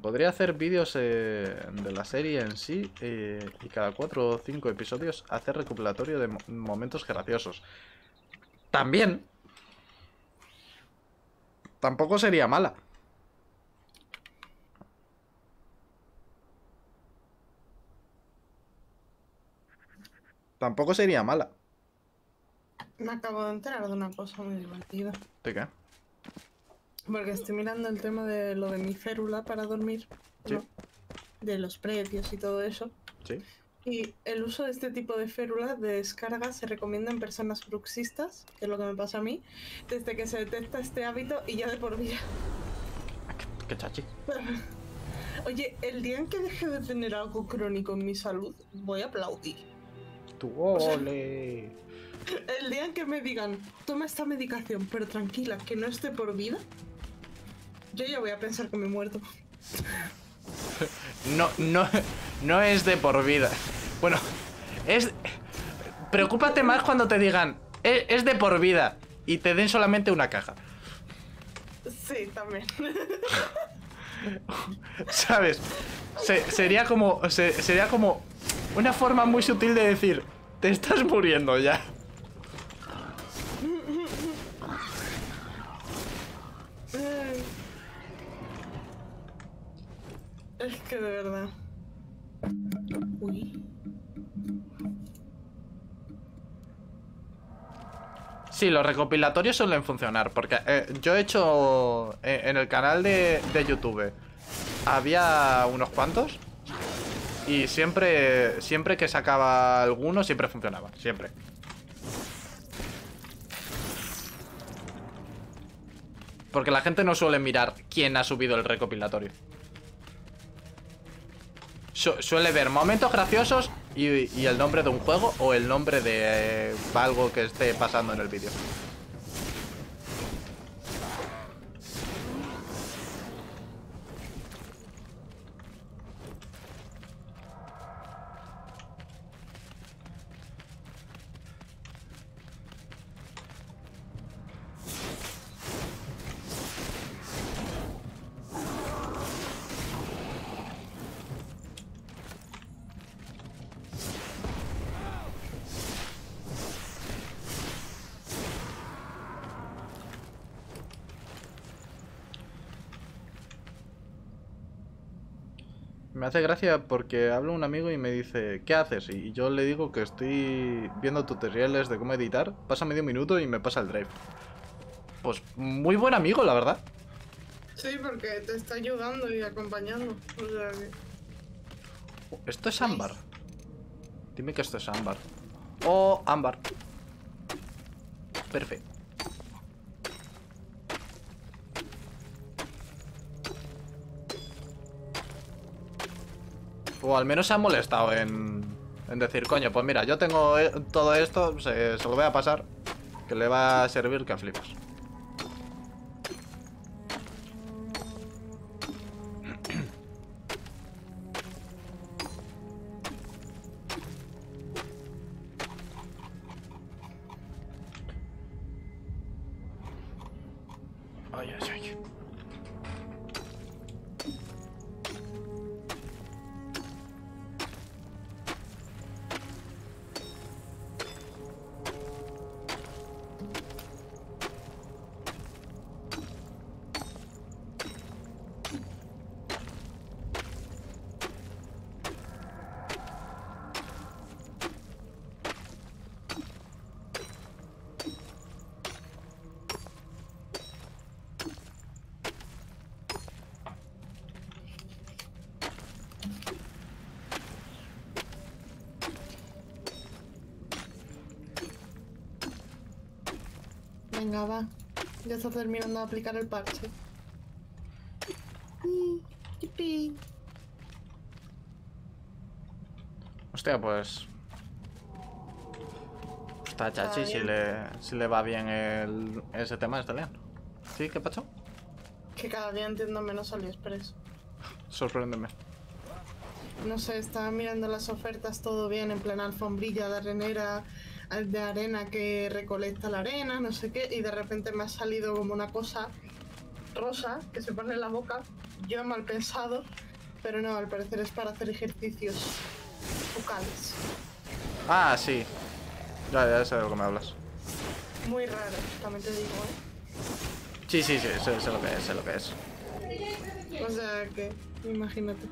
podría hacer vídeos eh, de la serie en sí eh, y cada cuatro o cinco episodios hacer recopilatorio de mo- momentos graciosos. También. Tampoco sería mala. Tampoco sería mala. Me acabo de enterar de una cosa muy divertida. ¿De qué? Porque estoy mirando el tema de lo de mi férula para dormir. Sí. ¿no? De los precios y todo eso. Sí. Y el uso de este tipo de férulas de descarga se recomienda en personas bruxistas, que es lo que me pasa a mí, desde que se detecta este hábito y ya de por vida. Ah, qué, chachi. Oye, el día en que deje de tener algo crónico en mi salud, voy a aplaudir. Tu ole. El día en que me digan, toma esta medicación, pero tranquila, que no esté por vida, yo ya voy a pensar que me he muerto. No, no, no es de por vida. Bueno, es. Preocúpate más cuando te digan, "E- es, de por vida y te den solamente una caja. Sí, también. ¿Sabes? Se- sería como. se- sería como una forma muy sutil de decir, te estás muriendo ya. Es que de verdad. Uy. Sí, los recopilatorios suelen funcionar, porque eh, yo he hecho eh, en el canal de, de YouTube, había unos cuantos y siempre, siempre que sacaba alguno, siempre funcionaba, siempre. Porque la gente no suele mirar quién ha subido el recopilatorio. Su- suele ver momentos graciosos y, y el nombre de un juego o el nombre de eh, algo que esté pasando en el vídeo. Me hace gracia porque habla un amigo y me dice, ¿qué haces? Y yo le digo que estoy viendo tutoriales de cómo editar. Pasa medio minuto y me pasa el drive. Pues muy buen amigo, la verdad. Sí, porque te está ayudando y acompañando. O sea que... Esto es ámbar. Dime que esto es ámbar. Oh, ámbar. Perfecto. O al menos se ha molestado en, en decir, coño, pues mira, yo tengo eh, todo esto, se, lo voy a pasar, que le va a servir que flipas. Ay, ay, ay. Venga, va. Ya está terminando de aplicar el parche. Mm. Hostia, pues. Está chachi si le, si le va bien el, ese tema este león. ¿Sí? ¿Qué pasó? Que cada día entiendo menos AliExpress. Sorpréndeme. No sé, estaba mirando las ofertas, todo bien, en plan alfombrilla de arenera, de arena que recolecta la arena, no sé qué, y de repente me ha salido como una cosa rosa que se pone en la boca. Yo mal pensado, pero no, al parecer es para hacer ejercicios bucales. Ah, sí. Ya, ya sé de lo que me hablas. Muy raro, también te digo, ¿eh? Sí, sí, sí, sé, sé lo que es, sé lo que es. O sea que, imagínate.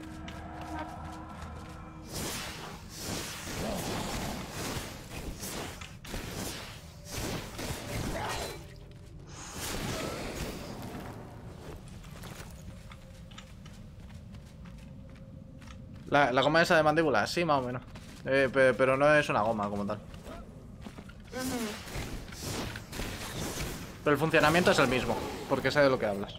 La, la goma esa de mandíbula, sí, más o menos. Eh, pe- pero no es una goma como tal. Pero el funcionamiento es el mismo, porque sé de lo que hablas.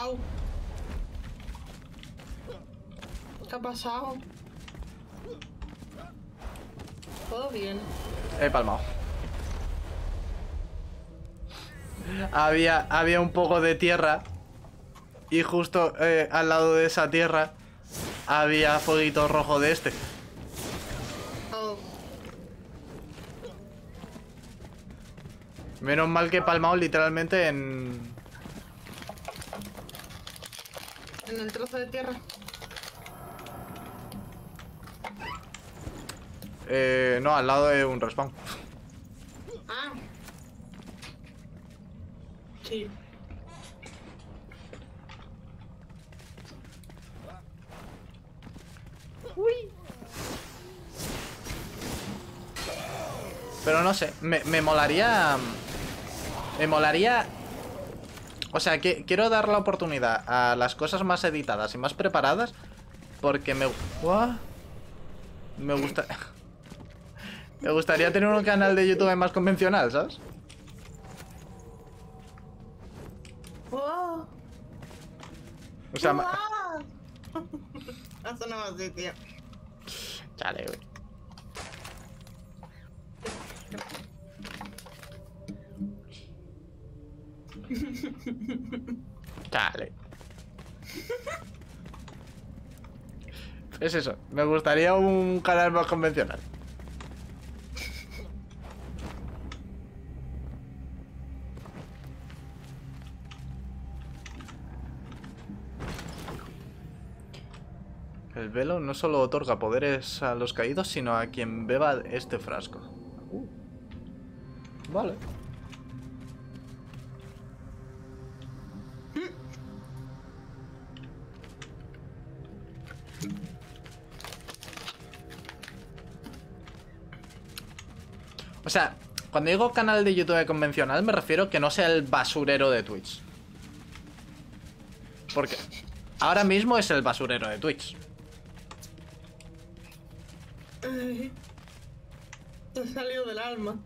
Au. ¿Qué ha pasado? Todo bien. He palmado. Había, había un poco de tierra. Y justo eh, al lado de esa tierra había fueguito rojo de este. Oh, Menos mal que he palmado literalmente en... en el trozo de tierra. Eh, no, al lado de un respawn. Ah. Sí. Pero no sé, me, me molaría... Me molaría... O sea, que, quiero dar la oportunidad a las cosas más editadas y más preparadas porque me... Me gusta... Me gustaría tener un canal de YouTube más convencional, ¿sabes? ¡Wow! O sea, ma- ¡Wow! Ha sonado así, tío. Chale, güey. Chale. Es eso, me gustaría un canal más convencional. El velo no solo otorga poderes a los caídos, sino a quien beba este frasco. Vale. O sea, cuando digo canal de YouTube convencional me refiero que no sea el basurero de Twitch. Porque ahora mismo es el basurero de Twitch. Ay. Te ha salido del alma.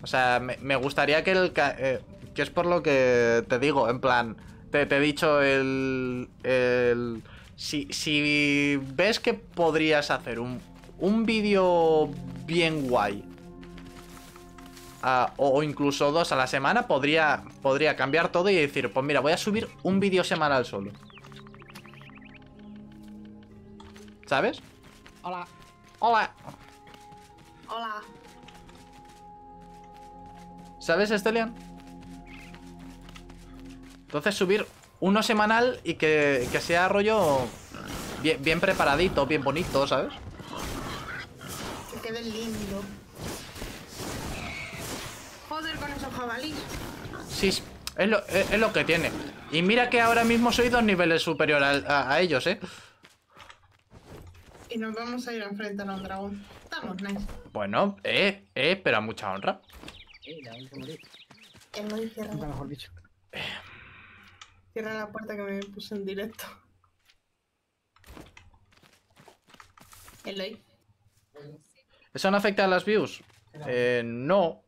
O sea, me, me gustaría que el... eh, que es por lo que te digo, en plan... Te, te he dicho el... el si, si ves que podrías hacer un, un vídeo bien guay... ah, o, o incluso dos a la semana, podría, podría cambiar todo y decir, pues mira, voy a subir un vídeo semanal solo. ¿Sabes? Hola. Hola. Hola. ¿Sabes, Estelian? Entonces subir uno semanal y que, que sea rollo bien, bien preparadito, bien bonito, ¿sabes? Que quede lindo. Joder con esos jabalís. Sí, es es lo, es, es lo que tiene. Y mira que ahora mismo soy dos niveles superior a, a ellos, ¿eh? Y nos vamos a ir a enfrentar a un dragón. Estamos, nice. Bueno, eh, eh, pero a mucha honra. Eh, la vais a morir. Eloy, cierra, mejor dicho. cierra la puerta que me puse en directo. Eloy. ¿Eso no afecta a las views? Eh, no.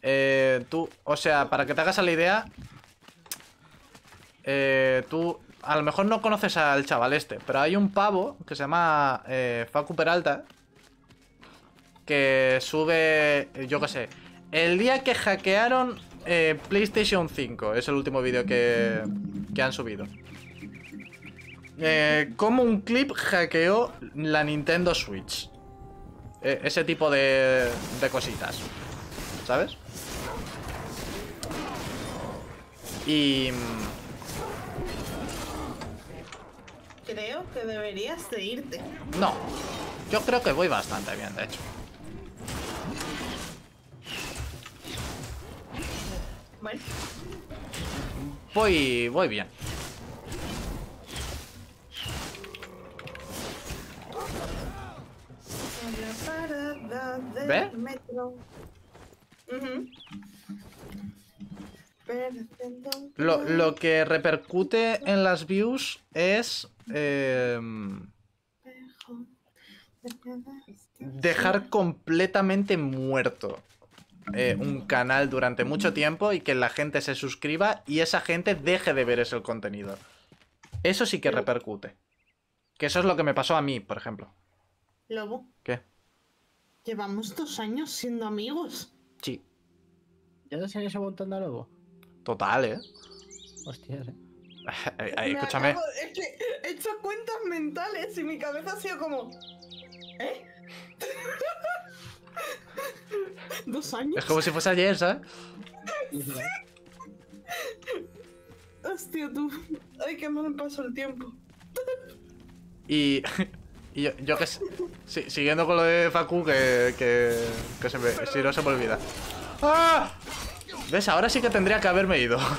Eh, tú, o sea, para que te hagas a la idea, eh, tú a lo mejor no conoces al chaval este, pero hay un pavo que se llama eh, Facu Peralta que sube, yo qué sé, el día que hackearon eh, PlayStation 5, es el último vídeo que, que han subido. Eh, como un clip hackeó la Nintendo Switch. Eh, ese tipo de, de cositas. ¿Sabes? Y... mm, Creo que deberías de irte. No, yo creo que voy bastante bien, de hecho. Bueno, Voy, voy bien. ¿Ve? metro. Lo, lo que repercute en las views es... em, dejar completamente muerto eh, un canal durante mucho tiempo y que la gente se suscriba y esa gente deje de ver ese contenido. Eso sí que repercute. Que eso es lo que me pasó a mí, por ejemplo. Lobo, ¿Qué? Llevamos dos años siendo amigos. Sí, ¿Ya te salió ese montón de lobo? total, ¿eh? Hostias, eh. Ay, escúchame. acabo- es que he hecho cuentas mentales y mi cabeza ha sido como. ¿Eh? ¿Dos años? Es como si fuese ayer, ¿sabes? Hostia, tú. Ay, qué mal paso el tiempo. Y, y yo, yo que sé, sí, siguiendo con lo de Facu, que, que, que se me, si no se me olvida. ¡Ah! ¿Ves? Ahora sí que tendría que haberme ido.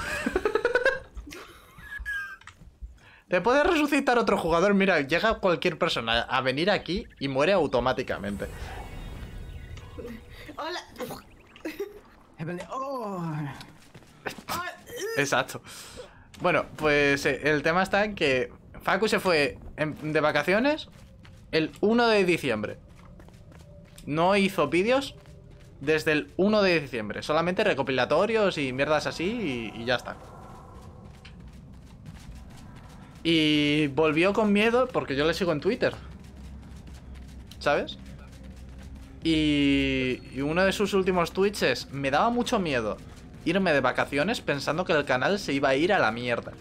Te puede resucitar otro jugador. Mira, llega cualquier persona a venir aquí y muere automáticamente. Hola. Exacto. Bueno, pues eh, el tema está en que Facu se fue en- de vacaciones el 1 de diciembre. No hizo vídeos desde el 1 de diciembre. Solamente recopilatorios y mierdas así y, ya está. Y volvió con miedo porque yo le sigo en Twitter. ¿Sabes? Y, y uno de sus últimos tweets es, me daba mucho miedo irme de vacaciones pensando que el canal se iba a ir a la mierda.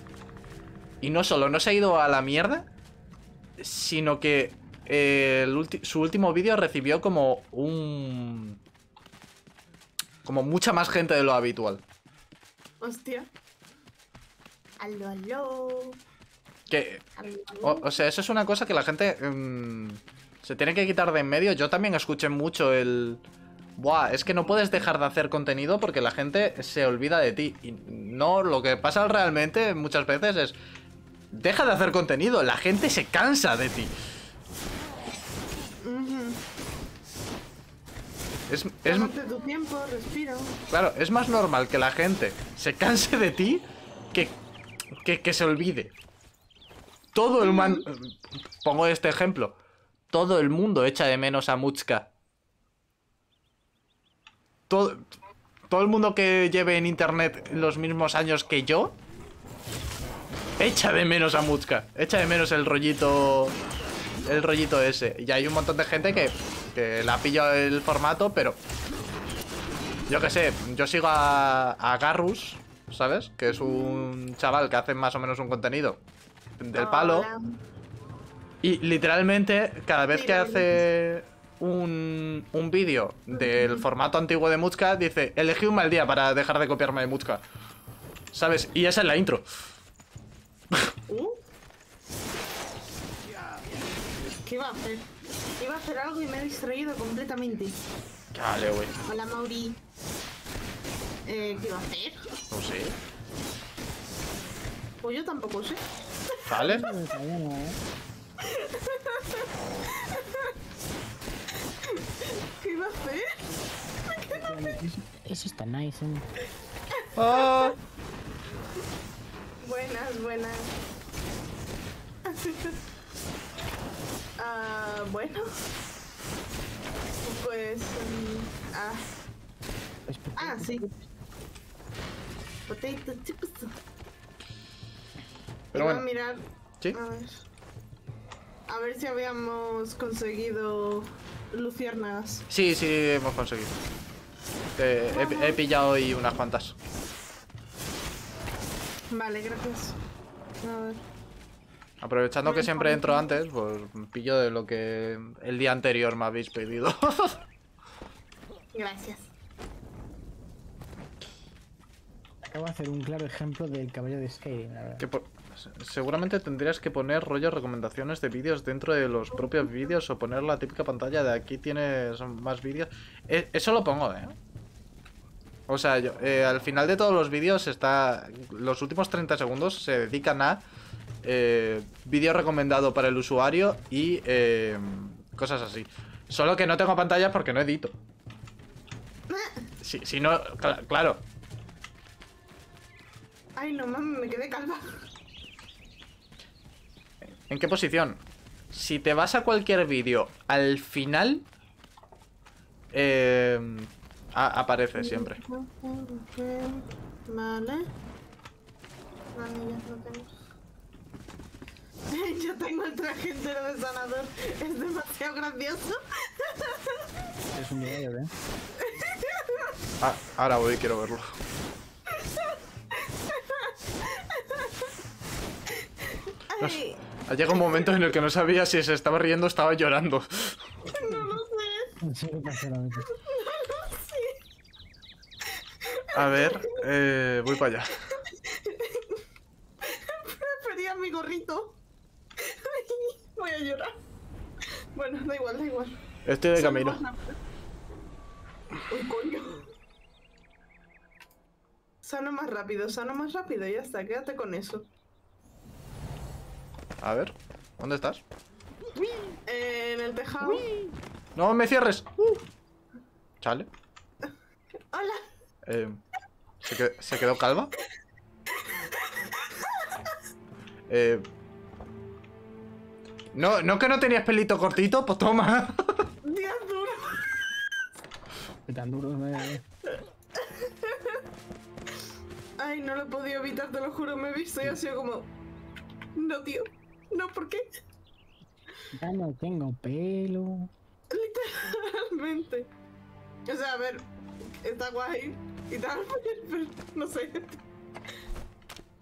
Y no solo no se ha ido a la mierda, sino que eh, el su último vídeo recibió como un... Como mucha más gente de lo habitual. hostia. Aló, aló. Que, o, o sea, eso es una cosa que la gente mm, se tiene que quitar de en medio. Yo también escuché mucho el... Buah, es que no puedes dejar de hacer contenido porque la gente se olvida de ti. Y no, lo que pasa realmente muchas veces es... Deja de hacer contenido, la gente se cansa de ti. Es, es, Tómate tu tiempo, respiro. claro, es más normal que la gente se canse de ti que, que, que se olvide. Todo el man... Pongo este ejemplo. Todo el mundo echa de menos a Muchka. Todo, todo el mundo que lleve en internet los mismos años que yo echa de menos a Muchka. Echa de menos el rollito. El rollito ese. Y hay un montón de gente que, que la ha pillado el formato, pero. Yo qué sé, yo sigo a, a Garrus, ¿sabes? Que es un chaval que hace más o menos un contenido del palo. Hola. Y literalmente, cada vez que hace un, un vídeo del formato antiguo de Mutzka, dice, elegí un mal día para dejar de copiarme de Mutzka. ¿Sabes? Y esa es la intro. ¿Qué iba a hacer? Iba a hacer algo y me he distraído completamente. Vale, güey. Hola, Mauri. Eh, ¿Qué iba a hacer? No sé. Pues yo tampoco sé. ¿Vale? ¿Qué iba a hacer? Eso está nice, eh. Ah, Buenas, buenas. Ah, bueno. Pues. mm, ah, ah, sí. Potato chips. Pero Iba bueno, a mirar. ¿sí? A ver. A ver si habíamos conseguido luciérnagas. Sí, sí, hemos conseguido. Eh, he, he pillado hoy unas cuantas. Vale, gracias. A ver. Aprovechando que siempre entro antes, pues pillo de lo que el día anterior me habéis pedido. Gracias. Acabo de hacer un claro ejemplo del caballo de Skyrim, la verdad. Que por- Seguramente tendrías que poner rollo recomendaciones de vídeos dentro de los propios vídeos o poner la típica pantalla de aquí tienes más vídeos. E- Eso lo pongo, ¿eh? O sea, yo, eh, al final de todos los vídeos está... Los últimos 30 segundos se dedican a eh, vídeo recomendado para el usuario y eh, cosas así. Solo que no tengo pantallas porque no edito. Si, si no, cla- claro, Ay, no mames, me quedé calva. ¿En qué posición? Si te vas a cualquier vídeo al final, eh, a- aparece siempre. Vale. Vale, ya lo tengo. Yo tengo el traje entero de sanador. Es demasiado gracioso. Es un video, ¿eh? Ah, ahora voy, quiero verlo. Ay, Llega un momento en el que no sabía si se estaba riendo o estaba llorando. no lo sé. No lo sé. A ver, eh, voy para allá. Llorar. Bueno, da igual, da igual. Estoy de camino. Uy, coño. Sano más rápido, sano más rápido, ya está, quédate con eso. A ver, ¿dónde estás? En el tejado. No me cierres. Uh. Chale. Hola. Eh, ¿se, qued- se quedó calva? Eh, no, no que no tenías pelito cortito, pues toma. Día duro. Qué tan duro, ¿no? Ay, no lo he podido evitar, te lo juro, me he visto y ha sido como... No, tío. No, ¿por qué? Ya no tengo pelo. Literalmente. O sea, a ver, está guay y tal, pero no sé.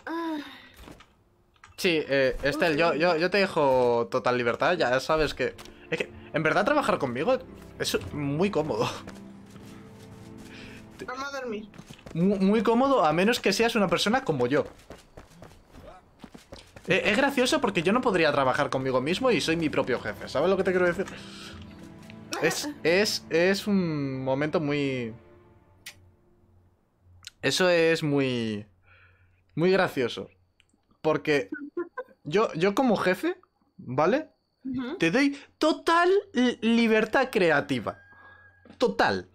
Ay, Sí, eh, Estel, yo, yo, yo te dejo total libertad, ya sabes que... Es que, en verdad, trabajar conmigo es muy cómodo. vamos a dormir. Mu- Muy cómodo, a menos que seas una persona como yo. Eh, es gracioso porque yo no podría trabajar conmigo mismo y soy mi propio jefe, ¿sabes lo que te quiero decir? Es, es, es un momento muy... Eso es muy... Muy gracioso. Porque yo, yo como jefe, ¿vale? Te doy total li- libertad creativa. Total.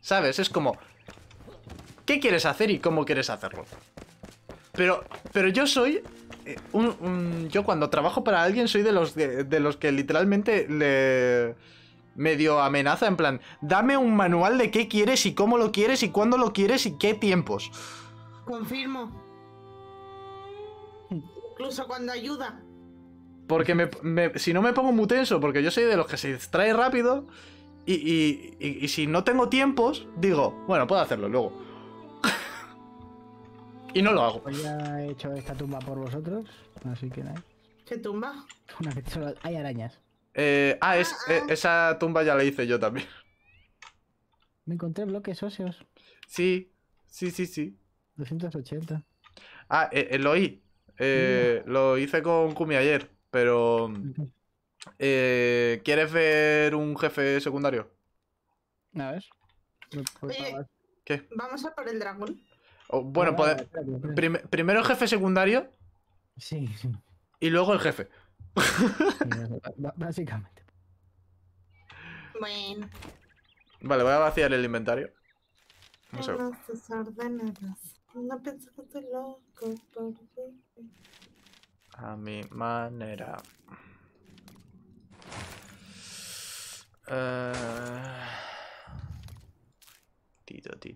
¿Sabes? Es como... ¿Qué quieres hacer y cómo quieres hacerlo? Pero, pero yo soy... eh, un- un- yo cuando trabajo para alguien soy de los, de, de los que literalmente le... Medio amenaza en plan, dame un manual de qué quieres y cómo lo quieres y cuándo lo quieres y qué tiempos. Confirmo. Incluso cuando ayuda. Porque me- me- si no me pongo muy tenso, porque yo soy de los que se distrae rápido. Y, y- y- y si no tengo tiempos, digo, bueno, puedo hacerlo luego. y no lo hago. Pues ya he hecho esta tumba por vosotros, así que nada. ¿Qué tumba? Una vez solo hay arañas. Eh, ah, es, Ah, ah. eh, esa tumba ya la hice yo también. Me encontré bloques óseos. Sí, sí, sí, sí. 280. Ah, eh, eh, lo oí. Eh, lo hice con Kumi ayer, pero... eh, ¿Quieres ver un jefe secundario? A ver. Oye. ¿Qué? Vamos a por el dragón. O, bueno, Ah, prim- primero el jefe secundario Sí, sí. y luego el jefe. Básicamente. Bueno. Vale, voy a vaciar el inventario. Un. No estoy loco por. A mi manera. Eh, Tito, tito.